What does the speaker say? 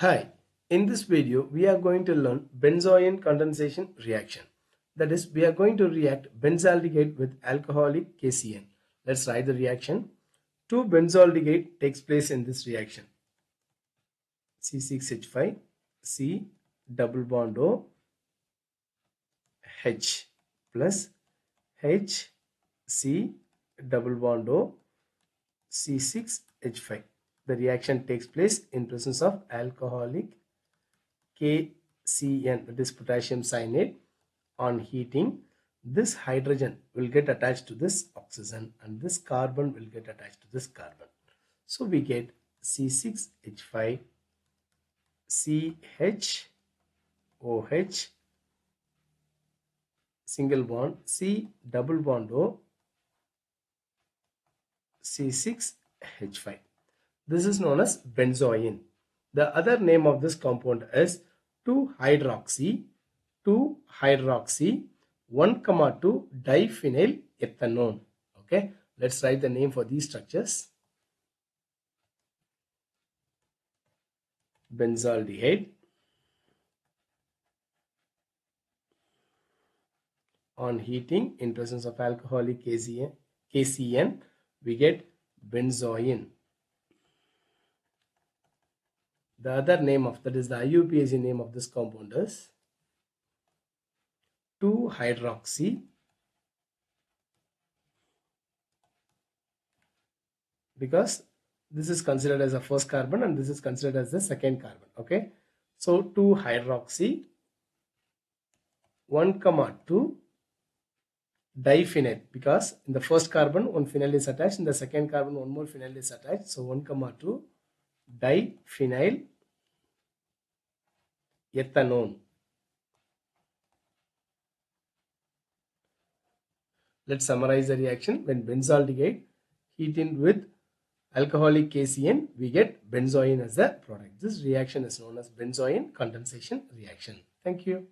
Hi, in this video we are going to learn benzoin condensation reaction. That is, we are going to react benzaldehyde with alcoholic KCN. Let's write the reaction. 2-benzaldehyde takes place in this reaction. C6H5, C double bond O, H plus H, C double bond O, C6H5 the reaction takes place in presence of alcoholic KCN that is potassium cyanide on heating. This hydrogen will get attached to this oxygen and this carbon will get attached to this carbon. So we get C6H5 CH OH single bond C double bond O C6H5 this is known as benzoin. The other name of this compound is 2-hydroxy, 2-hydroxy, 1, 2 diphenyl ethanone. Okay, let's write the name for these structures. Benzaldehyde. On heating in presence of alcoholic KCN, KCN we get benzoin. The other name of that is the IUPAC name of this compound is 2-hydroxy because this is considered as a first carbon and this is considered as the second carbon okay? So 2-hydroxy 1 comma 2 diphenyl because in the first carbon one phenyl is attached in the second carbon one more phenyl is attached. So 1 comma 2 diphenyl ethanone. Let's summarize the reaction. When benzaldehyde heated with alcoholic KCN, we get benzoin as the product. This reaction is known as benzoin condensation reaction. Thank you.